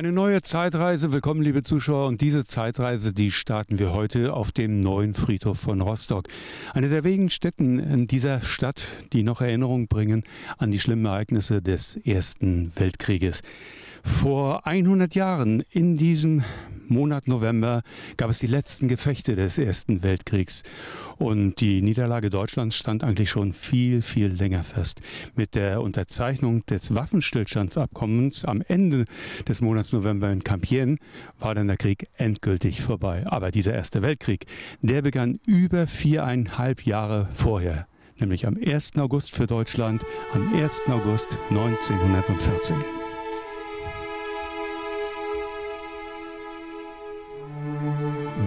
Eine neue Zeitreise. Willkommen, liebe Zuschauer. Und diese Zeitreise, die starten wir heute auf dem neuen Friedhof von Rostock. Eine der wenigen Städten in dieser Stadt, die noch Erinnerung bringen an die schlimmen Ereignisse des Ersten Weltkrieges. Vor 100 Jahren in diesem Monat November gab es die letzten Gefechte des Ersten Weltkriegs. Und die Niederlage Deutschlands stand eigentlich schon viel, viel länger fest. Mit der Unterzeichnung des Waffenstillstandsabkommens am Ende des Monats November in Compiègne war dann der Krieg endgültig vorbei. Aber dieser Erste Weltkrieg, der begann über viereinhalb Jahre vorher nämlich am 1. August für Deutschland, am 1. August 1914.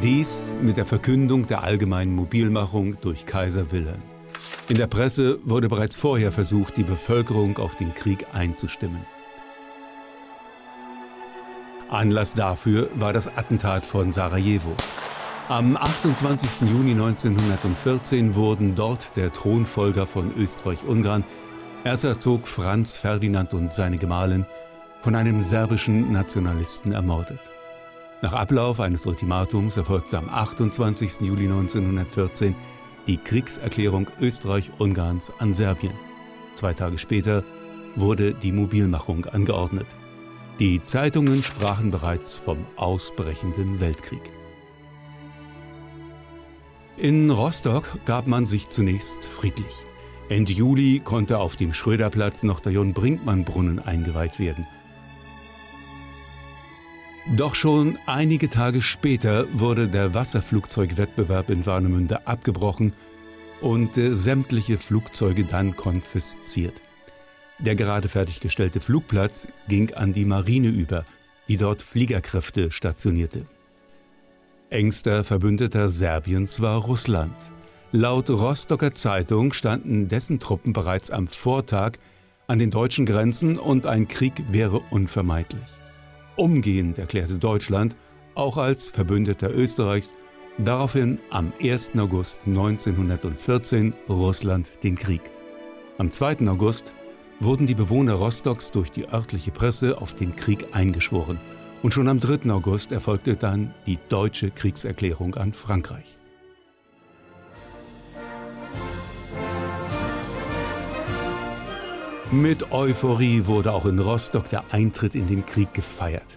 Dies mit der Verkündung der allgemeinen Mobilmachung durch Kaiser Wilhelm. In der Presse wurde bereits vorher versucht, die Bevölkerung auf den Krieg einzustimmen. Anlass dafür war das Attentat von Sarajevo. Am 28. Juni 1914 wurden dort der Thronfolger von Österreich-Ungarn, Erzherzog Franz Ferdinand und seine Gemahlin, von einem serbischen Nationalisten ermordet. Nach Ablauf eines Ultimatums erfolgte am 28. Juli 1914 die Kriegserklärung Österreich-Ungarns an Serbien. Zwei Tage später wurde die Mobilmachung angeordnet. Die Zeitungen sprachen bereits vom ausbrechenden Weltkrieg. In Rostock gab man sich zunächst friedlich. Ende Juli konnte auf dem Schröderplatz noch der John-Brinkmann-Brunnen eingeweiht werden – doch schon einige Tage später wurde der Wasserflugzeugwettbewerb in Warnemünde abgebrochen und äh, sämtliche Flugzeuge dann konfisziert. Der gerade fertiggestellte Flugplatz ging an die Marine über, die dort Fliegerkräfte stationierte. Engster Verbündeter Serbiens war Russland. Laut Rostocker Zeitung standen dessen Truppen bereits am Vortag an den deutschen Grenzen und ein Krieg wäre unvermeidlich. Umgehend erklärte Deutschland, auch als Verbündeter Österreichs, daraufhin am 1. August 1914 Russland den Krieg. Am 2. August wurden die Bewohner Rostocks durch die örtliche Presse auf den Krieg eingeschworen und schon am 3. August erfolgte dann die deutsche Kriegserklärung an Frankreich. Mit Euphorie wurde auch in Rostock der Eintritt in den Krieg gefeiert.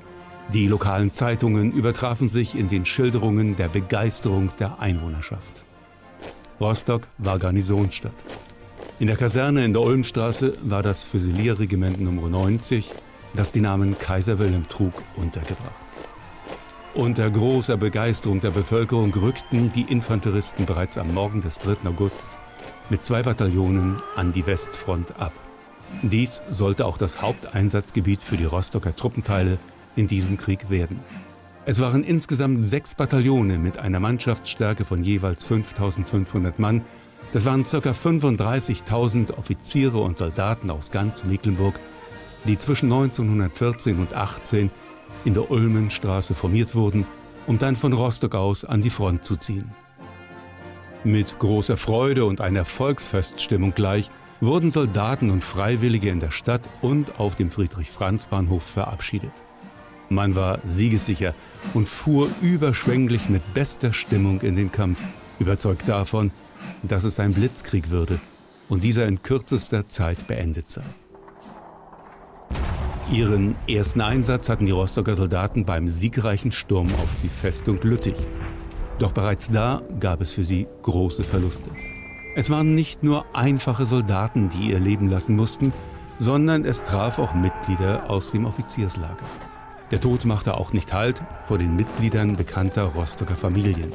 Die lokalen Zeitungen übertrafen sich in den Schilderungen der Begeisterung der Einwohnerschaft. Rostock war Garnisonsstadt. In der Kaserne in der Ulmstraße war das Füsilierregiment Nr. 90, das den Namen Kaiser Wilhelm trug, untergebracht. Unter großer Begeisterung der Bevölkerung rückten die Infanteristen bereits am Morgen des 3. August mit zwei Bataillonen an die Westfront ab. Dies sollte auch das Haupteinsatzgebiet für die Rostocker Truppenteile in diesem Krieg werden. Es waren insgesamt sechs Bataillone mit einer Mannschaftsstärke von jeweils 5500 Mann. Das waren ca. 35.000 Offiziere und Soldaten aus ganz Mecklenburg, die zwischen 1914 und 18 in der Ulmenstraße formiert wurden, um dann von Rostock aus an die Front zu ziehen. Mit großer Freude und einer Volksfeststimmung gleich wurden Soldaten und Freiwillige in der Stadt und auf dem Friedrich-Franz-Bahnhof verabschiedet. Man war siegessicher und fuhr überschwänglich mit bester Stimmung in den Kampf, überzeugt davon, dass es ein Blitzkrieg würde und dieser in kürzester Zeit beendet sei. Ihren ersten Einsatz hatten die Rostocker Soldaten beim siegreichen Sturm auf die Festung Lüttich. Doch bereits da gab es für sie große Verluste. Es waren nicht nur einfache Soldaten, die ihr Leben lassen mussten, sondern es traf auch Mitglieder aus dem Offizierslager. Der Tod machte auch nicht Halt vor den Mitgliedern bekannter Rostocker Familien.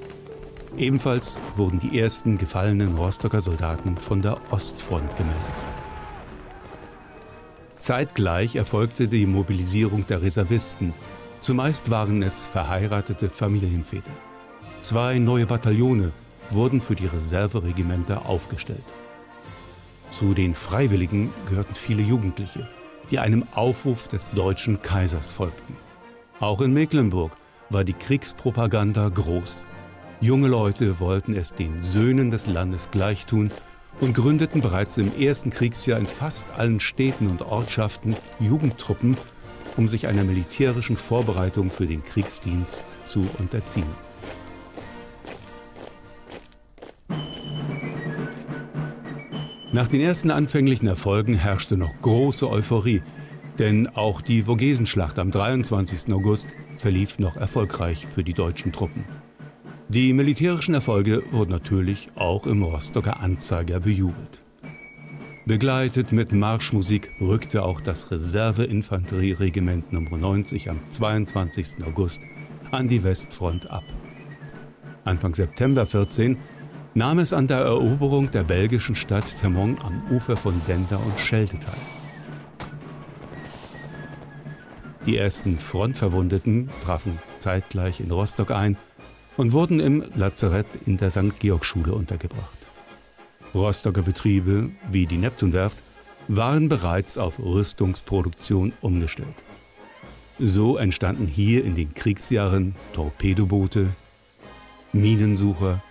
Ebenfalls wurden die ersten gefallenen Rostocker Soldaten von der Ostfront gemeldet. Zeitgleich erfolgte die Mobilisierung der Reservisten. Zumeist waren es verheiratete Familienväter. Zwei neue Bataillone wurden für die Reserveregimenter aufgestellt. Zu den Freiwilligen gehörten viele Jugendliche, die einem Aufruf des deutschen Kaisers folgten. Auch in Mecklenburg war die Kriegspropaganda groß. Junge Leute wollten es den Söhnen des Landes gleichtun und gründeten bereits im ersten Kriegsjahr in fast allen Städten und Ortschaften Jugendtruppen, um sich einer militärischen Vorbereitung für den Kriegsdienst zu unterziehen. Nach den ersten anfänglichen Erfolgen herrschte noch große Euphorie, denn auch die Vogesenschlacht am 23. August verlief noch erfolgreich für die deutschen Truppen. Die militärischen Erfolge wurden natürlich auch im Rostocker Anzeiger bejubelt. Begleitet mit Marschmusik rückte auch das Reserveinfanterieregiment Nr. 90 am 22. August an die Westfront ab. Anfang September 14 nahm es an der Eroberung der belgischen Stadt Termon am Ufer von Dender und Schelde teil. Die ersten Frontverwundeten trafen zeitgleich in Rostock ein und wurden im Lazarett in der St. Georg-Schule untergebracht. Rostocker Betriebe wie die Neptunwerft waren bereits auf Rüstungsproduktion umgestellt. So entstanden hier in den Kriegsjahren Torpedoboote, Minensucher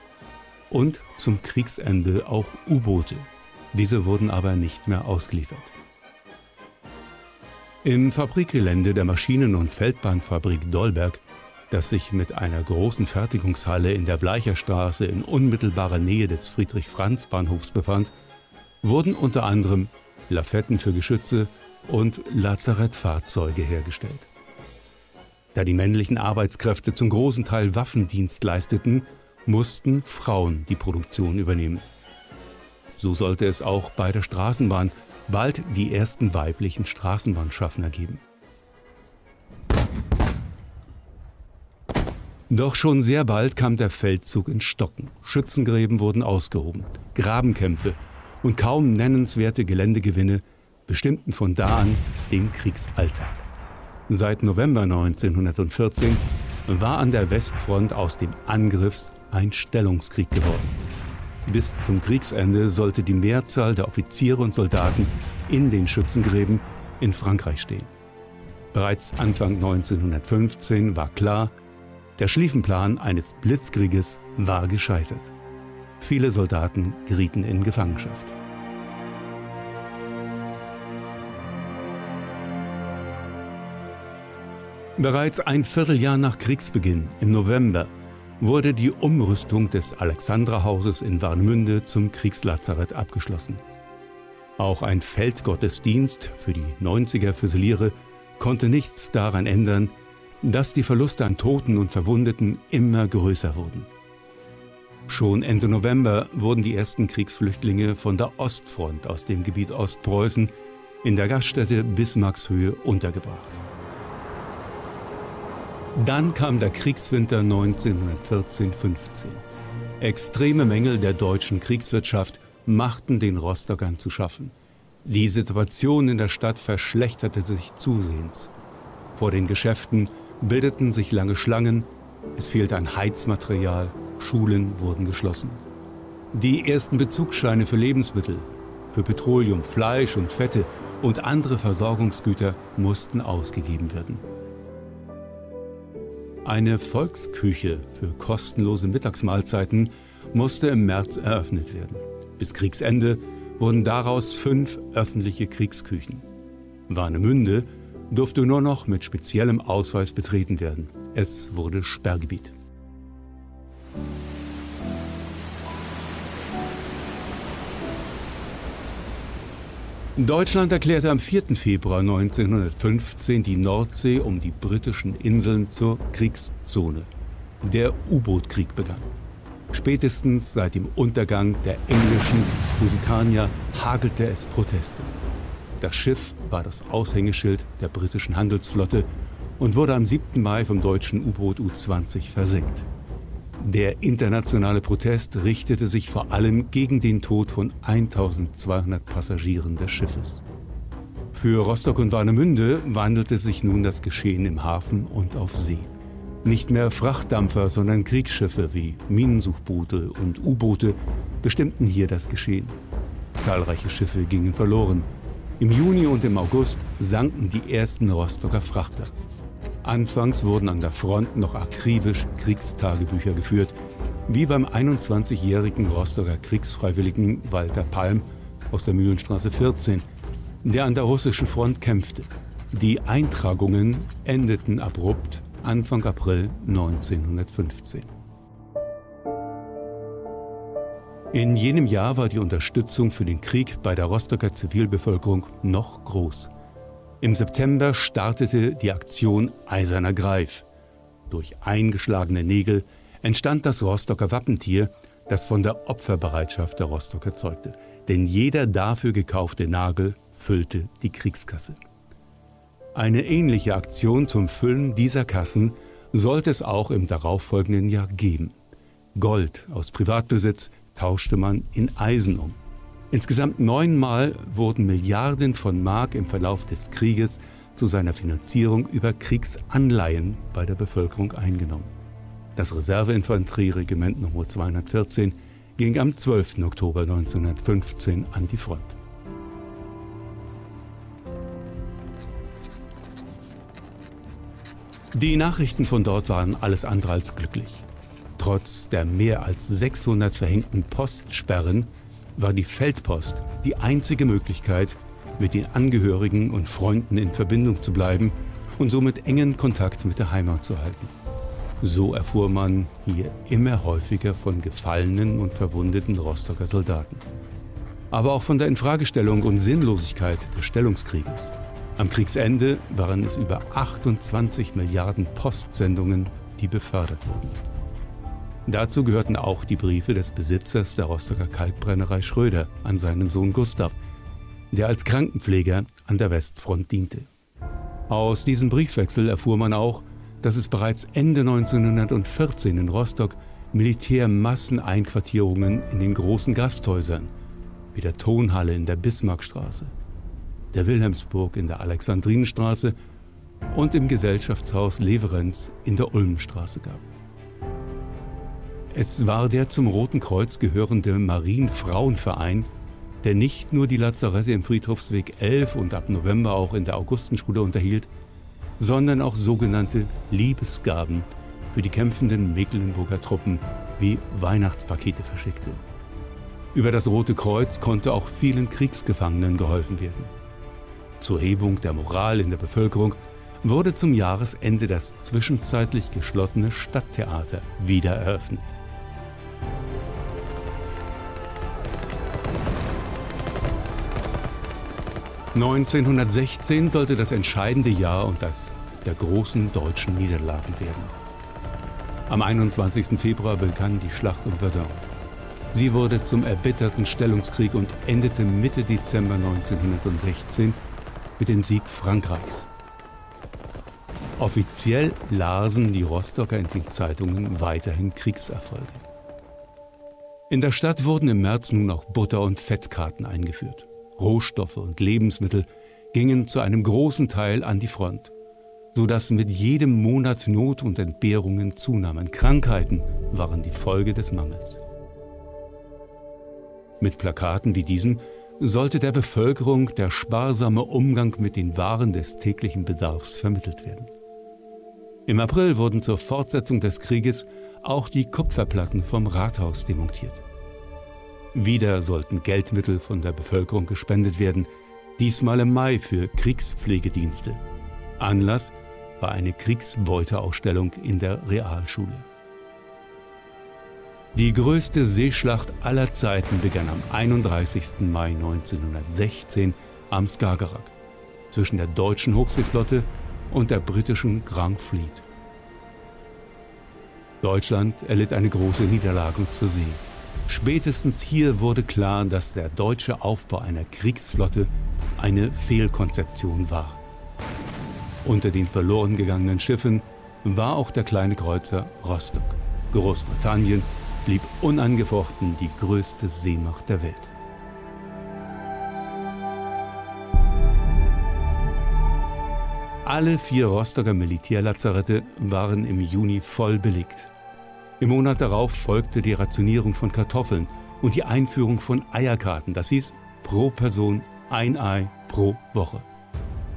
und zum Kriegsende auch U-Boote. Diese wurden aber nicht mehr ausgeliefert. Im Fabrikgelände der Maschinen- und Feldbahnfabrik Dolberg, das sich mit einer großen Fertigungshalle in der Bleicherstraße in unmittelbarer Nähe des Friedrich-Franz-Bahnhofs befand, wurden unter anderem Lafetten für Geschütze und Lazarettfahrzeuge hergestellt. Da die männlichen Arbeitskräfte zum großen Teil Waffendienst leisteten, mussten Frauen die Produktion übernehmen. So sollte es auch bei der Straßenbahn bald die ersten weiblichen Straßenbahnschaffner geben. Doch schon sehr bald kam der Feldzug ins Stocken. Schützengräben wurden ausgehoben, Grabenkämpfe und kaum nennenswerte Geländegewinne bestimmten von da an den Kriegsalltag. Seit November 1914 war an der Westfront aus dem Angriffs- ein Stellungskrieg geworden. Bis zum Kriegsende sollte die Mehrzahl der Offiziere und Soldaten in den Schützengräben in Frankreich stehen. Bereits Anfang 1915 war klar, der Schlieffenplan eines Blitzkrieges war gescheitert. Viele Soldaten gerieten in Gefangenschaft. Bereits ein Vierteljahr nach Kriegsbeginn, im November wurde die Umrüstung des Alexandrahauses in Warnemünde zum Kriegslazarett abgeschlossen. Auch ein Feldgottesdienst für die 90er Füsiliere konnte nichts daran ändern, dass die Verluste an Toten und Verwundeten immer größer wurden. Schon Ende November wurden die ersten Kriegsflüchtlinge von der Ostfront aus dem Gebiet Ostpreußen in der Gaststätte Bismarckshöhe untergebracht. Dann kam der Kriegswinter 1914-15. Extreme Mängel der deutschen Kriegswirtschaft machten den Rostockern zu schaffen. Die Situation in der Stadt verschlechterte sich zusehends. Vor den Geschäften bildeten sich lange Schlangen, es fehlte an Heizmaterial, Schulen wurden geschlossen. Die ersten Bezugsscheine für Lebensmittel, für Petroleum, Fleisch und Fette und andere Versorgungsgüter mussten ausgegeben werden. Eine Volksküche für kostenlose Mittagsmahlzeiten musste im März eröffnet werden. Bis Kriegsende wurden daraus fünf öffentliche Kriegsküchen. Warnemünde durfte nur noch mit speziellem Ausweis betreten werden. Es wurde Sperrgebiet. Deutschland erklärte am 4. Februar 1915 die Nordsee um die britischen Inseln zur Kriegszone. Der U-Boot-Krieg begann. Spätestens seit dem Untergang der englischen Lusitania hagelte es Proteste. Das Schiff war das Aushängeschild der britischen Handelsflotte und wurde am 7. Mai vom deutschen U-Boot U-20 versenkt. Der internationale Protest richtete sich vor allem gegen den Tod von 1200 Passagieren des Schiffes. Für Rostock und Warnemünde wandelte sich nun das Geschehen im Hafen und auf See. Nicht mehr Frachtdampfer, sondern Kriegsschiffe wie Minensuchboote und U-Boote bestimmten hier das Geschehen. Zahlreiche Schiffe gingen verloren. Im Juni und im August sanken die ersten Rostocker Frachter. Anfangs wurden an der Front noch akribisch Kriegstagebücher geführt, wie beim 21-jährigen Rostocker Kriegsfreiwilligen Walter Palm aus der Mühlenstraße 14, der an der russischen Front kämpfte. Die Eintragungen endeten abrupt Anfang April 1915. In jenem Jahr war die Unterstützung für den Krieg bei der Rostocker Zivilbevölkerung noch groß. Im September startete die Aktion Eiserner Greif. Durch eingeschlagene Nägel entstand das Rostocker Wappentier, das von der Opferbereitschaft der Rostocker zeugte. Denn jeder dafür gekaufte Nagel füllte die Kriegskasse. Eine ähnliche Aktion zum Füllen dieser Kassen sollte es auch im darauffolgenden Jahr geben. Gold aus Privatbesitz tauschte man in Eisen um. Insgesamt neunmal wurden Milliarden von Mark im Verlauf des Krieges zu seiner Finanzierung über Kriegsanleihen bei der Bevölkerung eingenommen. Das Reserveinfanterieregiment Nr. 214 ging am 12. Oktober 1915 an die Front. Die Nachrichten von dort waren alles andere als glücklich. Trotz der mehr als 600 verhängten Postsperren war die Feldpost die einzige Möglichkeit, mit den Angehörigen und Freunden in Verbindung zu bleiben und somit engen Kontakt mit der Heimat zu halten. So erfuhr man hier immer häufiger von gefallenen und verwundeten Rostocker Soldaten. Aber auch von der Infragestellung und Sinnlosigkeit des Stellungskrieges. Am Kriegsende waren es über 28 Milliarden Postsendungen, die befördert wurden. Dazu gehörten auch die Briefe des Besitzers der Rostocker Kalkbrennerei Schröder an seinen Sohn Gustav, der als Krankenpfleger an der Westfront diente. Aus diesem Briefwechsel erfuhr man auch, dass es bereits Ende 1914 in Rostock Militärmasseneinquartierungen in den großen Gasthäusern, wie der Tonhalle in der Bismarckstraße, der Wilhelmsburg in der Alexandrinenstraße und im Gesellschaftshaus Leverenz in der Ulmstraße gab. Es war der zum Roten Kreuz gehörende Marienfrauenverein, der nicht nur die Lazarette im Friedhofsweg 11 und ab November auch in der Augustenschule unterhielt, sondern auch sogenannte Liebesgaben für die kämpfenden Mecklenburger Truppen wie Weihnachtspakete verschickte. Über das Rote Kreuz konnte auch vielen Kriegsgefangenen geholfen werden. Zur Hebung der Moral in der Bevölkerung wurde zum Jahresende das zwischenzeitlich geschlossene Stadttheater wieder eröffnet. ...1916 sollte das entscheidende Jahr und das der großen deutschen Niederlagen werden. Am 21. Februar begann die Schlacht um Verdun. Sie wurde zum erbitterten Stellungskrieg und endete Mitte Dezember 1916 mit dem Sieg Frankreichs. Offiziell lasen die Rostocker in den Zeitungen weiterhin Kriegserfolge. In der Stadt wurden im März nun auch Butter- und Fettkarten eingeführt. Rohstoffe und Lebensmittel gingen zu einem großen Teil an die Front, sodass mit jedem Monat Not und Entbehrungen zunahmen. Krankheiten waren die Folge des Mangels. Mit Plakaten wie diesem sollte der Bevölkerung der sparsame Umgang mit den Waren des täglichen Bedarfs vermittelt werden. Im April wurden zur Fortsetzung des Krieges auch die Kupferplatten vom Rathaus demontiert. Wieder sollten Geldmittel von der Bevölkerung gespendet werden, diesmal im Mai für Kriegspflegedienste. Anlass war eine Kriegsbeuteausstellung in der Realschule. Die größte Seeschlacht aller Zeiten begann am 31. Mai 1916 am Skagerrak zwischen der deutschen Hochseeflotte und der britischen Grand Fleet. Deutschland erlitt eine große Niederlage zur See. Spätestens hier wurde klar, dass der deutsche Aufbau einer Kriegsflotte eine Fehlkonzeption war. Unter den verloren gegangenen Schiffen war auch der kleine Kreuzer Rostock. Großbritannien blieb unangefochten die größte Seemacht der Welt. Alle vier Rostocker Militärlazarette waren im Juni voll belegt. Im Monat darauf folgte die Rationierung von Kartoffeln und die Einführung von Eierkarten. Das hieß pro Person ein Ei pro Woche.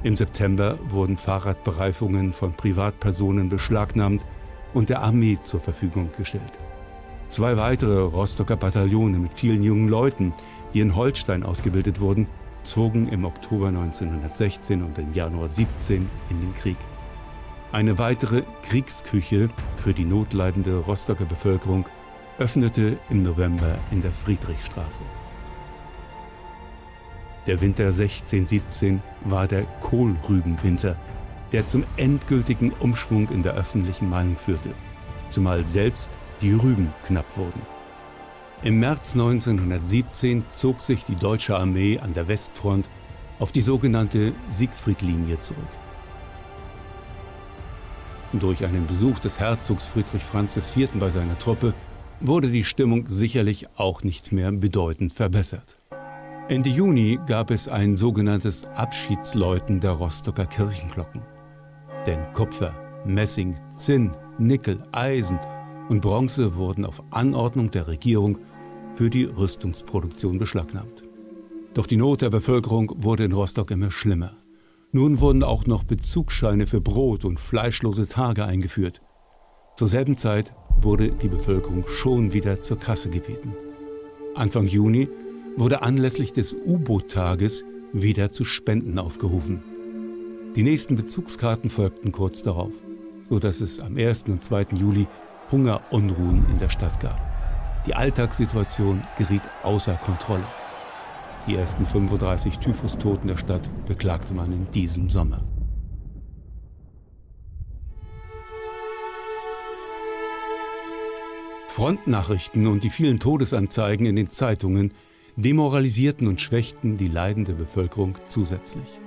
Im September wurden Fahrradbereifungen von Privatpersonen beschlagnahmt und der Armee zur Verfügung gestellt. Zwei weitere Rostocker Bataillone mit vielen jungen Leuten, die in Holstein ausgebildet wurden, zogen im Oktober 1916 und im Januar 17 in den Krieg. Eine weitere Kriegsküche für die notleidende Rostocker Bevölkerung öffnete im November in der Friedrichstraße. Der Winter 16-17 war der Kohlrübenwinter, der zum endgültigen Umschwung in der öffentlichen Meinung führte, zumal selbst die Rüben knapp wurden. Im März 1917 zog sich die deutsche Armee an der Westfront auf die sogenannte Siegfriedlinie zurück. Durch einen Besuch des Herzogs Friedrich Franz IV. bei seiner Truppe wurde die Stimmung sicherlich auch nicht mehr bedeutend verbessert. Ende Juni gab es ein sogenanntes Abschiedsläuten der Rostocker Kirchenglocken. Denn Kupfer, Messing, Zinn, Nickel, Eisen und Bronze wurden auf Anordnung der Regierung für die Rüstungsproduktion beschlagnahmt. Doch die Not der Bevölkerung wurde in Rostock immer schlimmer. Nun wurden auch noch Bezugsscheine für Brot und fleischlose Tage eingeführt. Zur selben Zeit wurde die Bevölkerung schon wieder zur Kasse gebeten. Anfang Juni wurde anlässlich des U-Boot-Tages wieder zu Spenden aufgerufen. Die nächsten Bezugskarten folgten kurz darauf, sodass es am 1. und 2. Juli Hungerunruhen in der Stadt gab. Die Alltagssituation geriet außer Kontrolle. Die ersten 35 Typhustoten der Stadt beklagte man in diesem Sommer. Frontnachrichten und die vielen Todesanzeigen in den Zeitungen demoralisierten und schwächten die leidende Bevölkerung zusätzlich.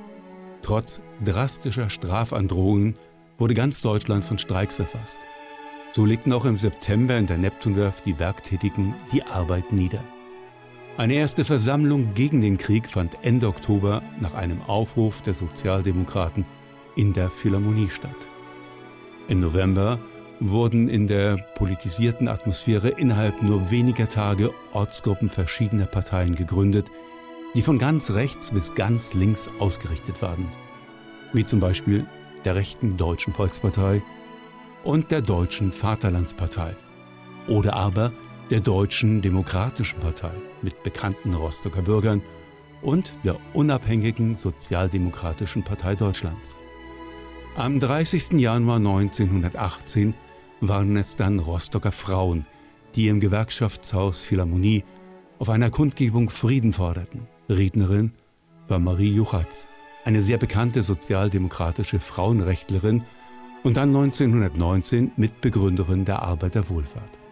Trotz drastischer Strafandrohungen wurde ganz Deutschland von Streiks erfasst. So legten auch im September in der Neptunwerft die Werktätigen die Arbeit nieder. Eine erste Versammlung gegen den Krieg fand Ende Oktober nach einem Aufruf der Sozialdemokraten in der Philharmonie statt. Im November wurden in der politisierten Atmosphäre innerhalb nur weniger Tage Ortsgruppen verschiedener Parteien gegründet, die von ganz rechts bis ganz links ausgerichtet waren, wie zum Beispiel der rechten Deutschen Volkspartei und der Deutschen Vaterlandspartei oder aber der Deutschen Demokratischen Partei mit bekannten Rostocker Bürgern und der unabhängigen Sozialdemokratischen Partei Deutschlands. Am 30. Januar 1918 waren es dann Rostocker Frauen, die im Gewerkschaftshaus Philharmonie auf einer Kundgebung Frieden forderten. Rednerin war Marie Juchatz, eine sehr bekannte sozialdemokratische Frauenrechtlerin und dann 1919 Mitbegründerin der Arbeiterwohlfahrt.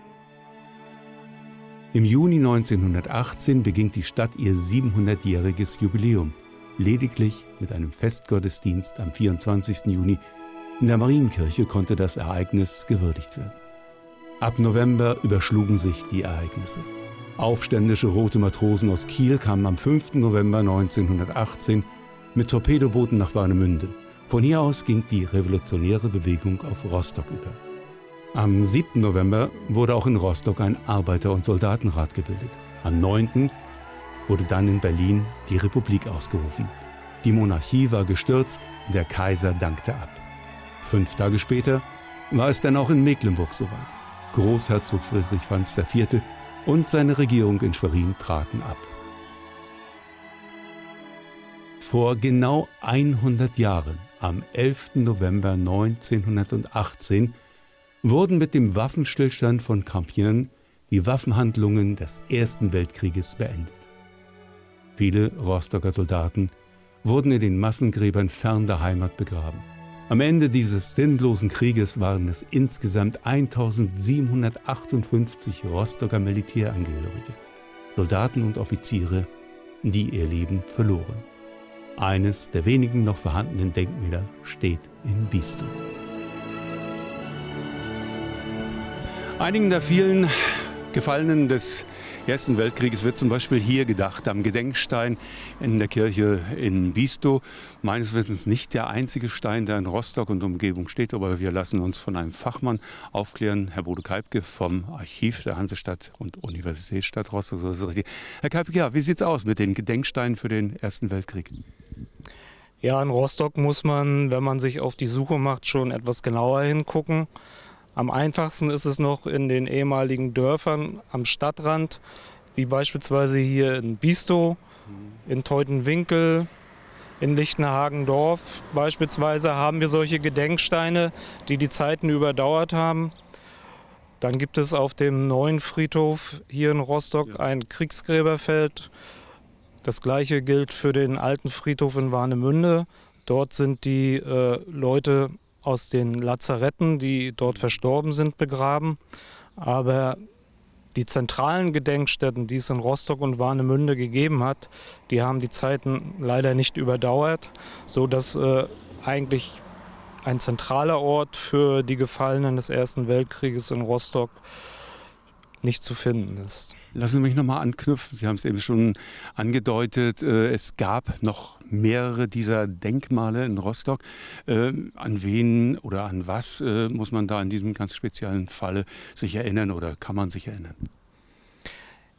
Im Juni 1918 beging die Stadt ihr 700-jähriges Jubiläum, lediglich mit einem Festgottesdienst am 24. Juni in der Marienkirche konnte das Ereignis gewürdigt werden. Ab November überschlugen sich die Ereignisse. Aufständische rote Matrosen aus Kiel kamen am 5. November 1918 mit Torpedobooten nach Warnemünde. Von hier aus ging die revolutionäre Bewegung auf Rostock über. Am 7. November wurde auch in Rostock ein Arbeiter- und Soldatenrat gebildet. Am 9. wurde dann in Berlin die Republik ausgerufen. Die Monarchie war gestürzt, der Kaiser dankte ab. Fünf Tage später war es dann auch in Mecklenburg soweit. Großherzog Friedrich Franz IV. und seine Regierung in Schwerin traten ab. Vor genau 100 Jahren am 11. November 1918 wurden mit dem Waffenstillstand von Campion die Waffenhandlungen des Ersten Weltkrieges beendet. Viele Rostocker Soldaten wurden in den Massengräbern fern der Heimat begraben. Am Ende dieses sinnlosen Krieges waren es insgesamt 1758 Rostocker Militärangehörige, Soldaten und Offiziere, die ihr Leben verloren. Eines der wenigen noch vorhandenen Denkmäler steht in Bisto. Einigen der vielen Gefallenen des Ersten Weltkrieges wird zum Beispiel hier gedacht, am Gedenkstein in der Kirche in Bisto. Meines Wissens nicht der einzige Stein, der in Rostock und Umgebung steht, aber wir lassen uns von einem Fachmann aufklären, Herr Bode Kalbke vom Archiv der Hansestadt und Universitätsstadt Rostock. Herr Kalbke, ja, wie sieht es aus mit den Gedenksteinen für den Ersten Weltkrieg? Ja, in Rostock muss man, wenn man sich auf die Suche macht, schon etwas genauer hingucken. Am einfachsten ist es noch in den ehemaligen Dörfern am Stadtrand, wie beispielsweise hier in Bisto In Teutenwinkel, in Lichtenhagendorf beispielsweise haben wir solche Gedenksteine, die die Zeiten überdauert haben. Dann gibt es auf dem neuen Friedhof hier in Rostock ein Kriegsgräberfeld. Das gleiche gilt für den alten Friedhof in Warnemünde. Dort sind die äh, Leute aus den Lazaretten, die dort verstorben sind, begraben. Aber die zentralen Gedenkstätten, die es in Rostock und Warnemünde gegeben hat, die haben die Zeiten leider nicht überdauert, sodass äh, eigentlich ein zentraler Ort für die Gefallenen des Ersten Weltkrieges in Rostock nicht zu finden ist. Lassen Sie mich nochmal anknüpfen. Sie haben es eben schon angedeutet. Äh, es gab noch mehrere dieser Denkmale in Rostock. Äh, an wen oder an was äh, muss man da in diesem ganz speziellen Falle sich erinnern oder kann man sich erinnern?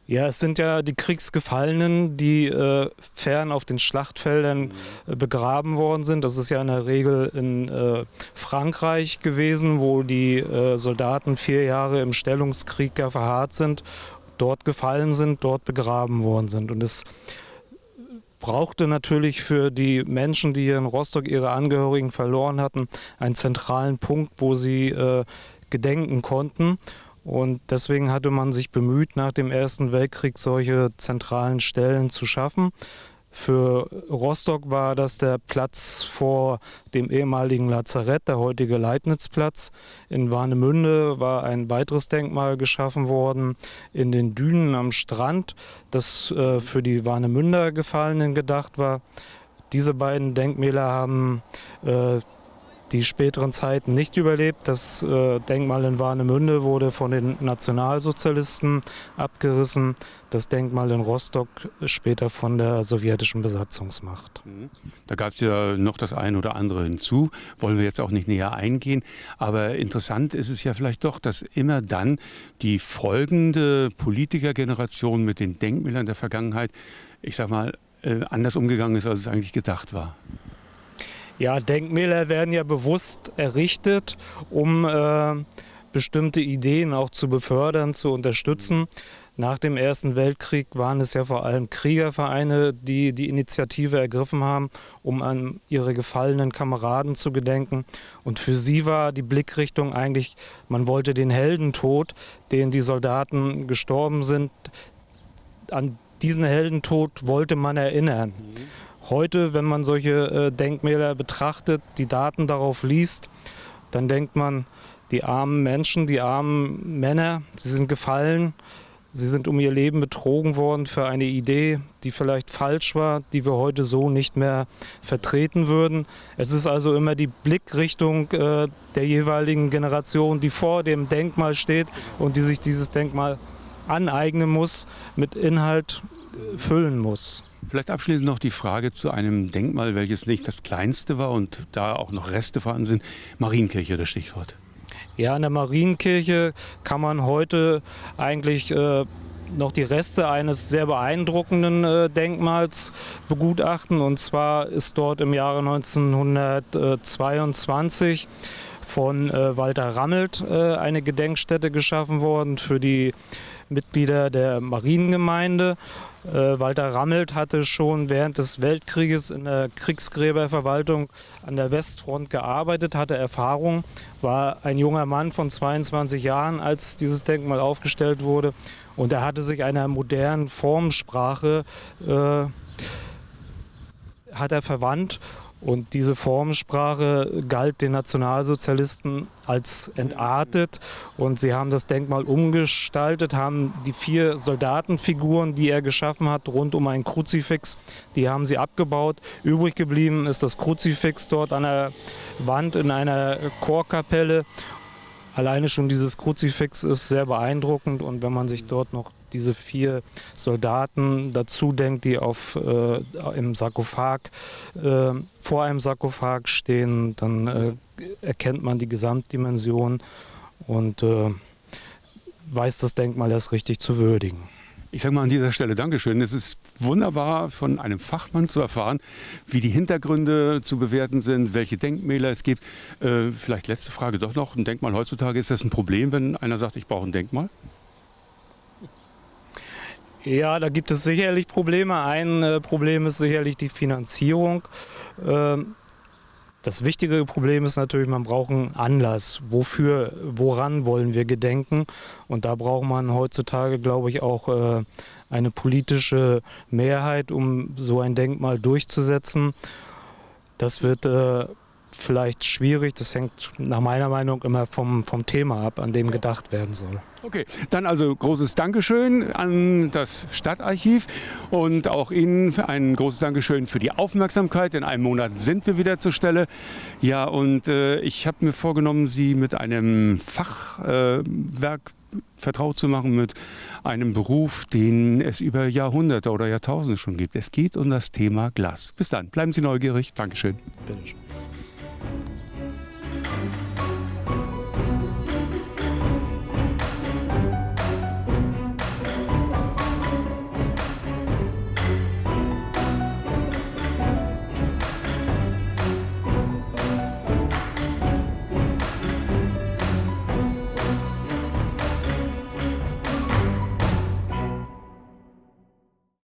Ja, es sind ja die Kriegsgefallenen, die äh, fern auf den Schlachtfeldern äh, begraben worden sind. Das ist ja in der Regel in äh, Frankreich gewesen, wo die äh, Soldaten vier Jahre im Stellungskrieg ja verharrt sind, dort gefallen sind, dort begraben worden sind. Und es brauchte natürlich für die Menschen, die hier in Rostock ihre Angehörigen verloren hatten, einen zentralen Punkt, wo sie äh, gedenken konnten. Und deswegen hatte man sich bemüht, nach dem Ersten Weltkrieg solche zentralen Stellen zu schaffen. Für Rostock war das der Platz vor dem ehemaligen Lazarett, der heutige Leibnizplatz. In Warnemünde war ein weiteres Denkmal geschaffen worden in den Dünen am Strand, das äh, für die Warnemünder Gefallenen gedacht war. Diese beiden Denkmäler haben äh, die späteren Zeiten nicht überlebt. Das äh, Denkmal in Warnemünde wurde von den Nationalsozialisten abgerissen. Das Denkmal in Rostock später von der sowjetischen Besatzungsmacht. Mhm. Da gab es ja noch das eine oder andere hinzu. Wollen wir jetzt auch nicht näher eingehen. Aber interessant ist es ja vielleicht doch, dass immer dann die folgende Politikergeneration mit den Denkmälern der Vergangenheit, ich sag mal, äh, anders umgegangen ist, als es eigentlich gedacht war. Ja, Denkmäler werden ja bewusst errichtet, um äh, bestimmte Ideen auch zu befördern, zu unterstützen. Nach dem Ersten Weltkrieg waren es ja vor allem Kriegervereine, die die Initiative ergriffen haben, um an ihre gefallenen Kameraden zu gedenken. Und für sie war die Blickrichtung eigentlich, man wollte den Heldentod, den die Soldaten gestorben sind, an diesen Heldentod wollte man erinnern. Mhm. Heute, wenn man solche äh, Denkmäler betrachtet, die Daten darauf liest, dann denkt man, die armen Menschen, die armen Männer, sie sind gefallen, sie sind um ihr Leben betrogen worden für eine Idee, die vielleicht falsch war, die wir heute so nicht mehr vertreten würden. Es ist also immer die Blickrichtung äh, der jeweiligen Generation, die vor dem Denkmal steht und die sich dieses Denkmal aneignen muss, mit Inhalt äh, füllen muss. Vielleicht abschließend noch die Frage zu einem Denkmal, welches nicht das kleinste war und da auch noch Reste vorhanden sind. Marienkirche, das Stichwort. Ja, in der Marienkirche kann man heute eigentlich äh, noch die Reste eines sehr beeindruckenden äh, Denkmals begutachten. Und zwar ist dort im Jahre 1922 von äh, Walter Rammelt äh, eine Gedenkstätte geschaffen worden für die Mitglieder der Mariengemeinde. Äh, Walter Rammelt hatte schon während des Weltkrieges in der Kriegsgräberverwaltung an der Westfront gearbeitet, hatte Erfahrung, war ein junger Mann von 22 Jahren, als dieses Denkmal aufgestellt wurde. Und er hatte sich einer modernen Formsprache äh, hat er verwandt und diese Formensprache galt den Nationalsozialisten als entartet. Und sie haben das Denkmal umgestaltet, haben die vier Soldatenfiguren, die er geschaffen hat, rund um ein Kruzifix, die haben sie abgebaut. Übrig geblieben ist das Kruzifix dort an der Wand in einer Chorkapelle. Alleine schon dieses Kruzifix ist sehr beeindruckend und wenn man sich dort noch diese vier Soldaten dazu denkt, die auf, äh, im Sarkophag, äh, vor einem Sarkophag stehen, dann äh, erkennt man die Gesamtdimension und äh, weiß das Denkmal erst richtig zu würdigen. Ich sage mal an dieser Stelle Dankeschön. Es ist wunderbar, von einem Fachmann zu erfahren, wie die Hintergründe zu bewerten sind, welche Denkmäler es gibt. Äh, vielleicht letzte Frage doch noch. Ein Denkmal heutzutage, ist das ein Problem, wenn einer sagt, ich brauche ein Denkmal? Ja, da gibt es sicherlich Probleme. Ein äh, Problem ist sicherlich die Finanzierung. Ähm, das wichtige Problem ist natürlich, man braucht einen Anlass. Wofür, woran wollen wir gedenken? Und da braucht man heutzutage, glaube ich, auch äh, eine politische Mehrheit, um so ein Denkmal durchzusetzen. Das wird äh, vielleicht schwierig. Das hängt nach meiner Meinung immer vom, vom Thema ab, an dem gedacht werden soll. Okay, dann also großes Dankeschön an das Stadtarchiv und auch Ihnen ein großes Dankeschön für die Aufmerksamkeit. In einem Monat sind wir wieder zur Stelle. Ja, und äh, ich habe mir vorgenommen, Sie mit einem Fachwerk äh, vertraut zu machen, mit einem Beruf, den es über Jahrhunderte oder Jahrtausende schon gibt. Es geht um das Thema Glas. Bis dann, bleiben Sie neugierig. Dankeschön. Bitteschön.